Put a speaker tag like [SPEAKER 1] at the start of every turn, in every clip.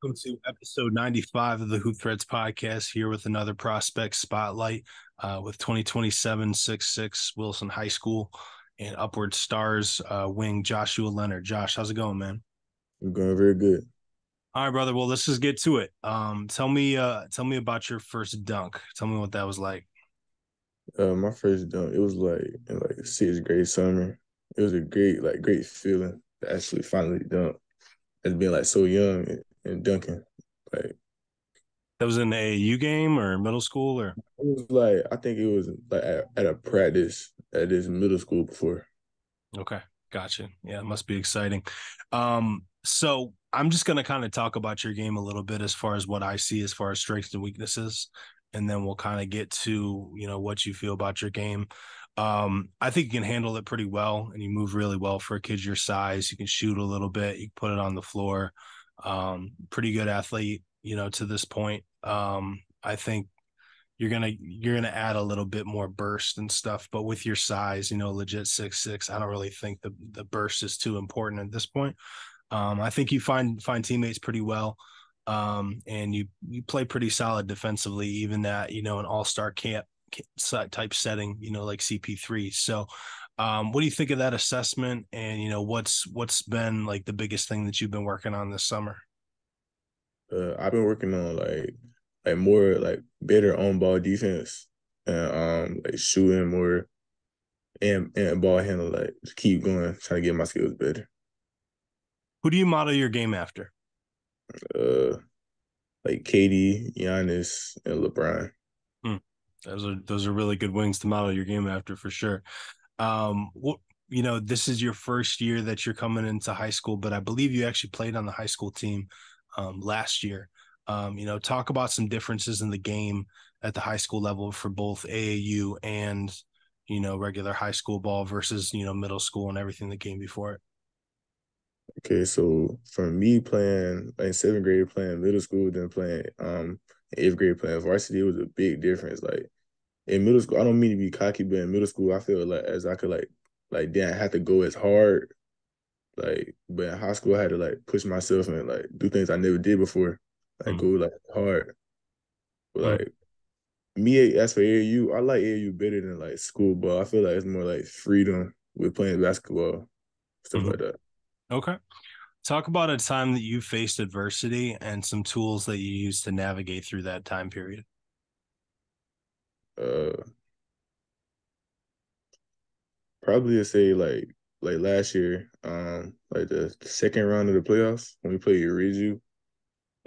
[SPEAKER 1] Welcome to episode 95 of the Hoop Threads podcast here with another prospect spotlight uh, with 2027 6-6 Wilson High School and Upward Stars uh, wing Joshua Leonard. Josh, how's it going, man?
[SPEAKER 2] I'm going very good.
[SPEAKER 1] All right, brother. Well, let's just get to it. Um, tell me, uh, tell me about your first dunk. Tell me what that was like.
[SPEAKER 2] Uh, my first dunk, it was like in like sixth grade summer. It was a great, like, great feeling to actually finally dunk. As being like so young and dunking. Like
[SPEAKER 1] that was in the AAU game or middle school or
[SPEAKER 2] it was like I think it was like at, at a practice at this middle school before.
[SPEAKER 1] Okay. Gotcha. Yeah, it must be exciting. Um, so I'm just gonna kind of talk about your game a little bit as far as what I see as far as strengths and weaknesses, and then we'll kind of get to you know what you feel about your game. Um, I think you can handle it pretty well, and you move really well for a kid your size. You can shoot a little bit. You can put it on the floor. Um, pretty good athlete, you know, to this point. Um, I think you're gonna you're gonna add a little bit more burst and stuff, but with your size, you know, legit six six, I don't really think the the burst is too important at this point. Um, I think you find find teammates pretty well. Um, and you you play pretty solid defensively, even that you know an all star camp type setting, you know, like CP3. So, um, what do you think of that assessment? And you know, what's what's been like the biggest thing that you've been working on this summer?
[SPEAKER 2] Uh, I've been working on like like more like better on ball defense and um like shooting more and and ball handle like just keep going trying to get my skills better.
[SPEAKER 1] Who do you model your game after?
[SPEAKER 2] Uh, like KD, Giannis, and LeBron.
[SPEAKER 1] Hmm. Those are those are really good wings to model your game after for sure. Um, what you know, this is your first year that you're coming into high school, but I believe you actually played on the high school team um, last year. Um, you know, talk about some differences in the game at the high school level for both AAU and you know regular high school ball versus you know middle school and everything that came before it.
[SPEAKER 2] Okay, so for me playing in seventh grade, playing middle school, then playing um eighth grade playing varsity, was a big difference. Like in middle school, I don't mean to be cocky, but in middle school, I feel like as I could like like didn't have to go as hard. Like, but in high school, I had to like push myself and like do things I never did before, like mm. go like hard. But mm. like me, as for AAU, I like AAU better than like school ball. I feel like it's more like freedom with playing basketball, stuff mm-hmm. like that.
[SPEAKER 1] Okay. Talk about a time that you faced adversity and some tools that you used to navigate through that time period.
[SPEAKER 2] Uh, probably to say like like last year, um, like the second round of the playoffs when we played Ridgeview,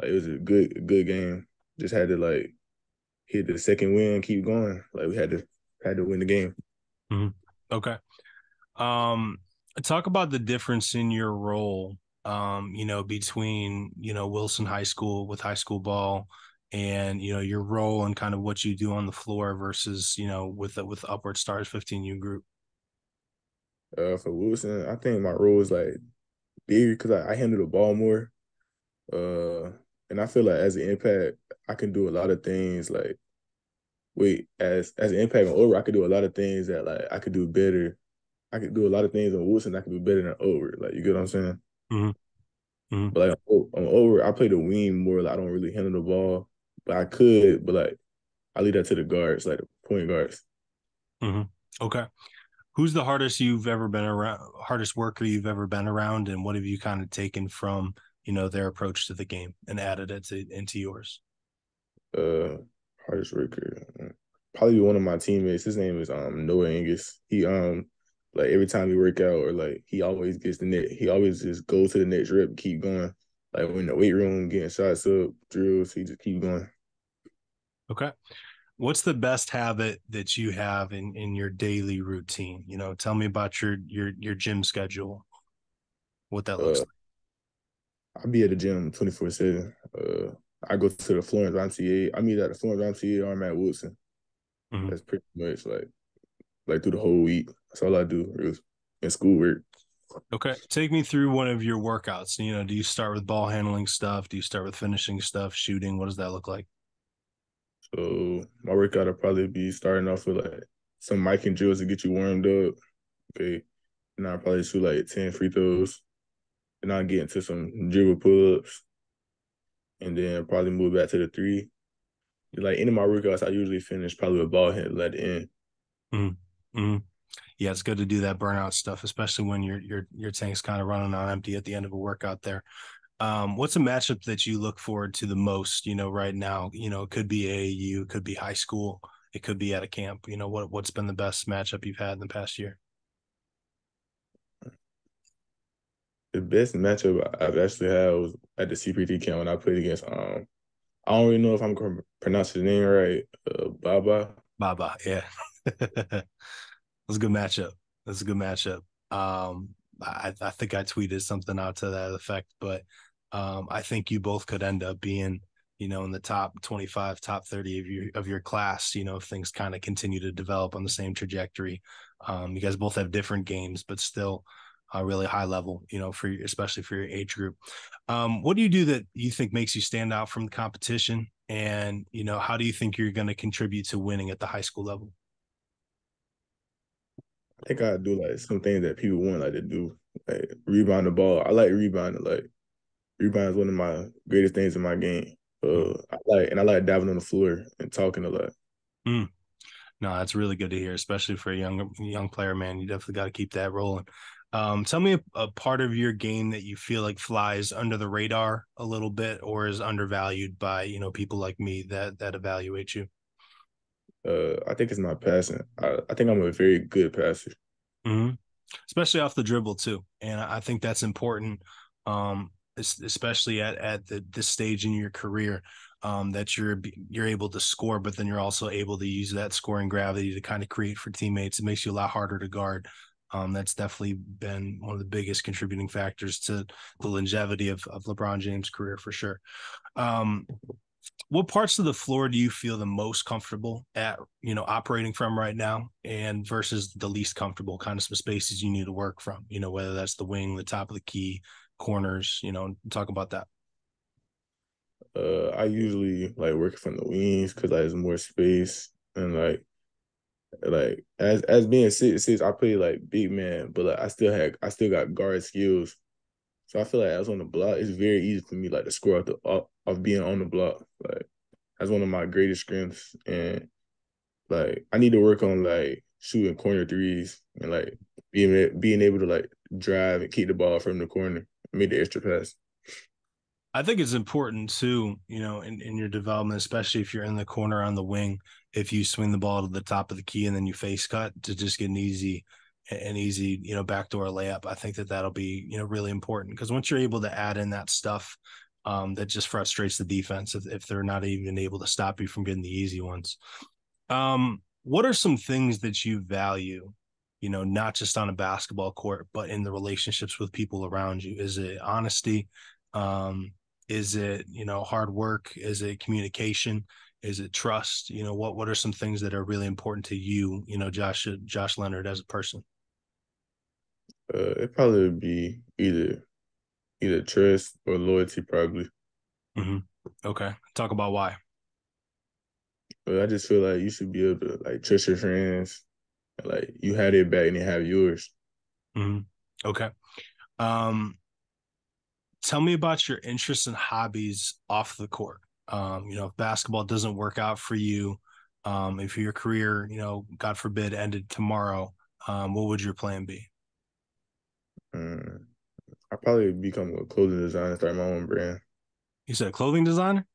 [SPEAKER 2] like it was a good good game. Just had to like hit the second win, keep going. Like we had to had to win the game.
[SPEAKER 1] Mm-hmm. Okay. Um, talk about the difference in your role. Um, you know, between you know Wilson High School with high school ball and you know your role and kind of what you do on the floor versus you know with the, with Upward Stars 15U group.
[SPEAKER 2] Uh, for Wilson, I think my role is like bigger because I, I handle the ball more. Uh, and I feel like as an impact, I can do a lot of things. Like, wait, as as an impact on over, I could do a lot of things that like I could do better. I could do a lot of things on Wilson. I could do better than over. Like, you get what I'm saying?
[SPEAKER 1] Mm-hmm. Mm-hmm.
[SPEAKER 2] But like on over, I play the wing more. Like, I don't really handle the ball, I could. But like, I leave that to the guards, like the point guards.
[SPEAKER 1] Mm-hmm. Okay who's the hardest you've ever been around hardest worker you've ever been around and what have you kind of taken from you know their approach to the game and added it to, into yours
[SPEAKER 2] uh hardest worker probably one of my teammates his name is um noah angus he um like every time we work out or like he always gets the net he always just goes to the next rep keep going like when the weight room getting shots up drills he just keep going.
[SPEAKER 1] Okay. What's the best habit that you have in in your daily routine? You know tell me about your your your gym schedule. What that looks uh,
[SPEAKER 2] like i'll be at the gym 24 7 uh i go to the florence YMCA i meet at the florence YMCA or i'm at wilson mm-hmm. that's pretty much like like through the whole week. That's all i do really, in schoolwork
[SPEAKER 1] okay take me through one of your workouts you know do you start with ball handling stuff do you start with finishing stuff shooting what does that look like
[SPEAKER 2] so my workout will probably be starting off with like some Mikan drills to get you warmed up. Okay. And I'll probably shoot like 10 free throws. And I'll get into some dribble pull ups. and then probably move back to the three. Like any of my workouts, I usually finish probably with ball hit let in.
[SPEAKER 1] Mm-hmm. Mm-hmm. Yeah, it's good to do that burnout stuff, especially when your your your tank's kind of running on empty at the end of a workout there. Um, what's a matchup that you look forward to the most, you know, right now? You know, it could be AAU, it could be high school, it could be at a camp. You know, what what's been the best matchup you've had in the past year?
[SPEAKER 2] The best matchup I've actually had was at the CP3 camp when I played against um I don't really know if I'm pronounce his name right. Uh, Baba.
[SPEAKER 1] Baba, yeah. That's a good matchup. That's a good matchup. Um, I, I think I tweeted something out to that effect, but um, I think you both could end up being, you know, in the top 25, top 30 of your of your class, you know, if things kind of continue to develop on the same trajectory. Um, you guys both have different games, but still a really high level, you know, for especially for your age group. Um, what do you do that you think makes you stand out from the competition? And, you know, how do you think you're going to contribute to winning at the high school level?
[SPEAKER 2] I think I do like some things that people want like to do, like rebound the ball. I like rebounding. Like rebound is one of my greatest things in my game. Uh, I like and I like diving on the floor and talking a lot.
[SPEAKER 1] Mm. No, that's really good to hear, especially for a young young player. Man, you definitely got to keep that rolling. Um, tell me a, a, part of your game that you feel like flies under the radar a little bit, or is undervalued by you know people like me that that evaluate you.
[SPEAKER 2] Uh, I think it's my passing. I, I think I'm a very good passer,
[SPEAKER 1] mm-hmm. especially off the dribble too, and I think that's important. Um, especially at at the, this stage in your career, um, that you're you're able to score, but then you're also able to use that scoring gravity to kind of create for teammates. It makes you a lot harder to guard. Um, that's definitely been one of the biggest contributing factors to the longevity of, of LeBron James' career for sure. Um, what parts of the floor do you feel the most comfortable at, you know, operating from right now and versus the least comfortable kind of some spaces you need to work from, you know, whether that's the wing, the top of the key, corners, you know, talk about that.
[SPEAKER 2] Uh, I usually like work from the wings because like, there's more space and like like as as being six six, I play like big man, but like I still had I still got guard skills. So I feel like I was on the block. It's very easy for me like to score out the off, of being on the block. Like that's one of my greatest strengths. And like I need to work on like shooting corner threes and like being being able to like drive and keep the ball from the corner, make the extra pass.
[SPEAKER 1] I think it's important too, you know, in, in your development, especially if you're in the corner on the wing, if you swing the ball to the top of the key and then you face cut to just get an easy, an easy, you know, backdoor layup. I think that that'll be, you know, really important because once you're able to add in that stuff, um, that just frustrates the defense if, if they're not even able to stop you from getting the easy ones. Um, what are some things that you value you know, not just on a basketball court, but in the relationships with people around you? Is it honesty? Um, is it, you know, hard work? Is it communication? Is it trust? You know, what what are some things that are really important to you, you know, Josh Josh Leonard as a person?
[SPEAKER 2] Uh, it probably would be either either trust or loyalty, probably.
[SPEAKER 1] Mm-hmm. Okay, talk about why.
[SPEAKER 2] But I just feel like you should be able to like trust your friends, like you had it back and they have yours.
[SPEAKER 1] Mm-hmm. Okay. Um, tell me about your interests and hobbies off the court. Um, you know, if basketball doesn't work out for you, um, if your career, you know, God forbid, ended tomorrow, um, what would your plan be?
[SPEAKER 2] Mm, I'd probably become a clothing designer, start my own brand.
[SPEAKER 1] You said clothing designer?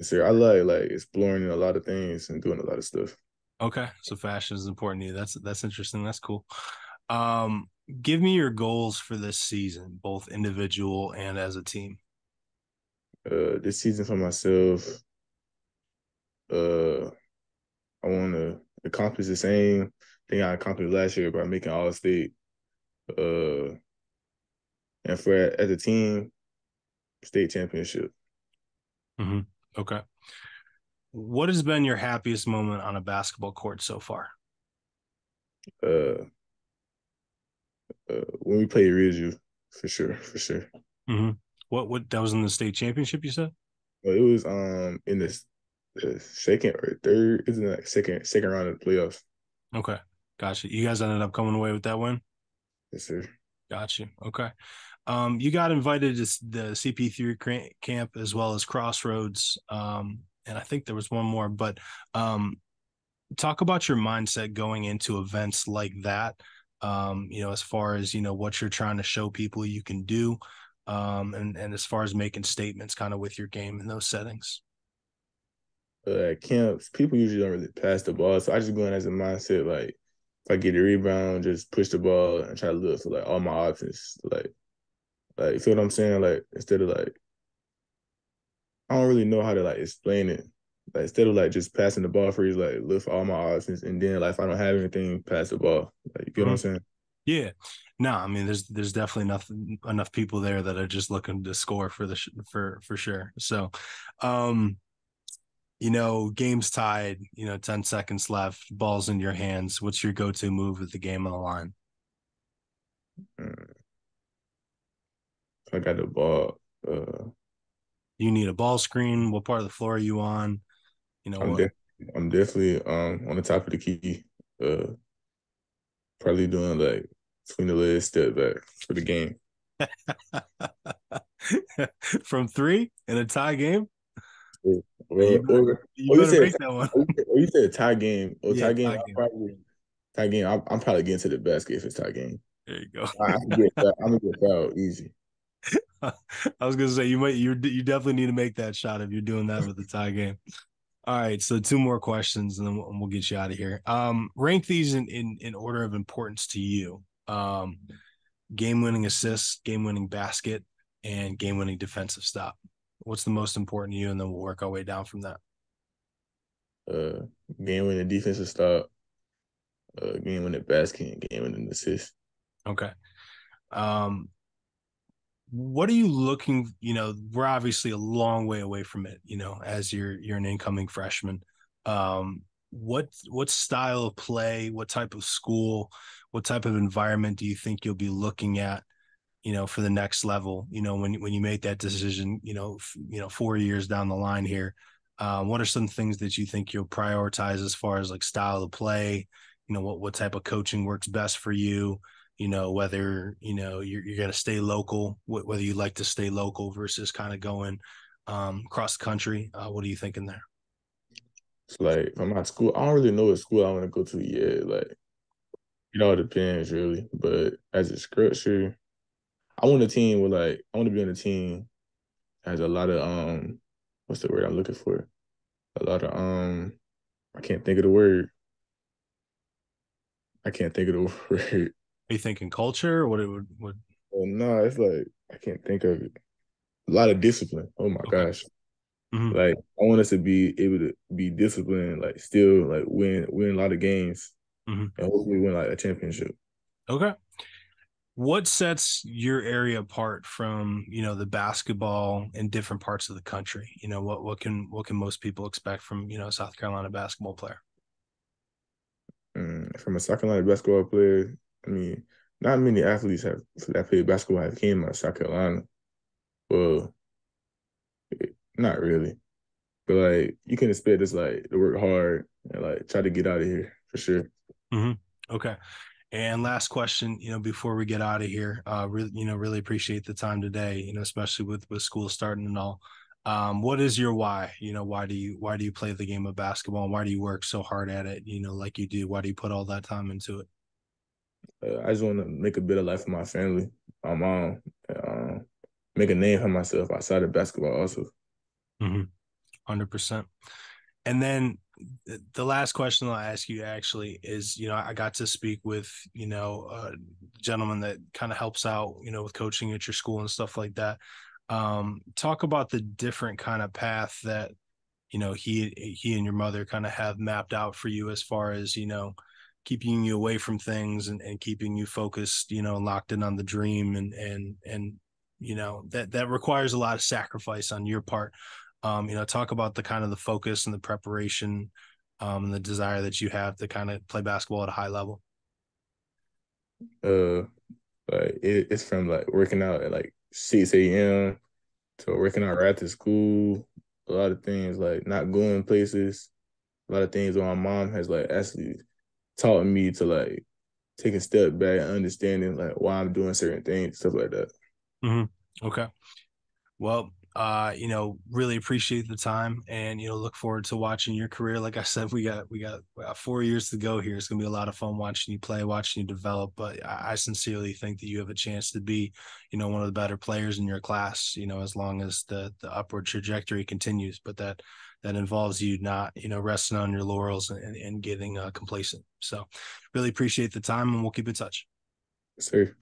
[SPEAKER 2] Sir, I like like exploring a lot of things and doing a lot of stuff.
[SPEAKER 1] Okay, so fashion is important to you. That's that's interesting. That's cool. Um, give me your goals for this season, both individual and as a team.
[SPEAKER 2] Uh, this season for myself, uh, I want to accomplish the same thing I accomplished last year by making All State. Uh, and for as a team, state championship.
[SPEAKER 1] Mm-hmm. Okay. What has been your happiest moment on a basketball court so far?
[SPEAKER 2] Uh, uh, when we played Ridgeview, for sure, for sure.
[SPEAKER 1] Mm-hmm. What what that was in the state championship? You said?
[SPEAKER 2] Well, it was um in the, the second or third, isn't it second second round of the playoffs?
[SPEAKER 1] Okay, gotcha. You guys ended up coming away with that win.
[SPEAKER 2] Yes, sir.
[SPEAKER 1] Gotcha. Okay. Um, you got invited to the CP3 camp as well as Crossroads. Um, and I think there was one more, but um, talk about your mindset going into events like that. Um, you know, as far as you know, what you're trying to show people you can do, um, and and as far as making statements, kind of with your game in those settings.
[SPEAKER 2] Uh, at camps, people usually don't really pass the ball, so I just go in as a mindset like, if I get a rebound, just push the ball and try to look for like all my options, like, like you feel what I'm saying? Like instead of like, I don't really know how to like explain it. Like instead of like just passing the ball free, like look for all my options, and then like if I don't have anything, pass the ball. Like you feel mm-hmm. what I'm mm-hmm. saying?
[SPEAKER 1] Yeah. No, I mean, there's there's definitely enough enough people there that are just looking to score for the for for sure. So, um, you know, game's tied. You know, ten seconds left. Balls in your hands. What's your go to move with the game on the line?
[SPEAKER 2] Mm. I got the ball. Uh,
[SPEAKER 1] you need a ball screen. What part of the floor are you on? You know,
[SPEAKER 2] I'm, def- I'm definitely um on the top of the key. Uh, probably doing like between the legs step back for the game.
[SPEAKER 1] From three in a tie game.
[SPEAKER 2] Well, you better, or, you or, you said, that one. or you said tie game. Or yeah, tie game. Tie game. Probably, tie game. I'm, I'm, probably getting to the basket if it's tie game.
[SPEAKER 1] There you go.
[SPEAKER 2] I, am gonna get foul easy.
[SPEAKER 1] I was gonna say you might you you definitely need to make that shot if you're doing that with the tie game. All right, so two more questions and then we'll, we'll get you out of here. Um, rank these in, in in order of importance to you. Um, game winning assist, game winning basket, and game winning defensive stop. What's the most important to you? And then we'll work our way down from that.
[SPEAKER 2] Uh, game winning defensive stop, uh, game winning basket, and game winning assist.
[SPEAKER 1] Okay. Um, what are you looking you know we're obviously a long way away from it you know as you're you're an incoming freshman. Um what what style of play what type of school what type of environment do you think you'll be looking at you know for the next level? You know when when you make that decision you know f- you know 4 years down the line here uh, what are some things that you think you'll prioritize as far as like style of play? You know what what type of coaching works best for you you know whether you know you're, you're going to stay local whether you like to stay local versus kind of going um, across the country uh, what are you thinking there?
[SPEAKER 2] It's like from my school i don't really know what school i want to go to yet like it all depends really. But as a structure i want a team with like i want to be on a team has a lot of um what's the word i'm looking for? A lot of um i can't think of the word. I can't think of the word
[SPEAKER 1] are you thinking culture? What it would would?
[SPEAKER 2] Well, no, it's like I can't think of it. A lot of discipline. Oh my okay. gosh. Mm-hmm. Like I want us to be able to be disciplined, like still like win win a lot of games, mm-hmm. and hopefully win like a championship.
[SPEAKER 1] Okay. What sets your area apart from you know the basketball in different parts of the country? You know what what can what can most people expect from you know South Carolina basketball player?
[SPEAKER 2] Mm, from a South Carolina basketball player, I mean, not many athletes have that played basketball have came out of South Carolina. Well, not really, but like you can expect us like to work hard and like try to get out of here for sure.
[SPEAKER 1] Mm-hmm. Okay. And last question, you know, before we get out of here, uh, really, you know, really appreciate the time today, you know, especially with with school starting and all. Um, what is your why? You know, why do you why do you play the game of basketball and why do you work so hard at it? You know, like you do. Why do you put all that time into it?
[SPEAKER 2] Uh, I just want to make a better life for my family, my mom, um, make a name for myself outside of basketball also.
[SPEAKER 1] Mm-hmm. 100%. And then the last question I'll ask you actually is, you know, I got to speak with, you know, a gentleman that kind of helps out, you know, with coaching at your school and stuff like that. Um, talk about the different kind of path that, you know, he he and your mother kind of have mapped out for you as far as, you know, keeping you away from things and, and keeping you focused, you know, locked in on the dream and and and you know that that requires a lot of sacrifice on your part. Um, you know, talk about the kind of the focus and the preparation um, and the desire that you have to kind of play basketball at a high level.
[SPEAKER 2] Uh, like it, it's from like working out at like six a.m. to working out right after school. A lot of things like not going places. A lot of things where my mom has like actually taught me to like take a step back and understanding like why I'm doing certain things, stuff like that.
[SPEAKER 1] Mm-hmm. Okay. Well, uh, you know, really appreciate the time and you know, look forward to watching your career. Like I said, we got we got, we got four years to go here. It's gonna be a lot of fun watching you play, watching you develop. But I, I sincerely think that you have a chance to be, you know, one of the better players in your class. You know, as long as the the upward trajectory continues. But that that involves you not, you know, resting on your laurels and, and getting uh, complacent. So, really appreciate the time, and we'll keep in touch.
[SPEAKER 2] Sir.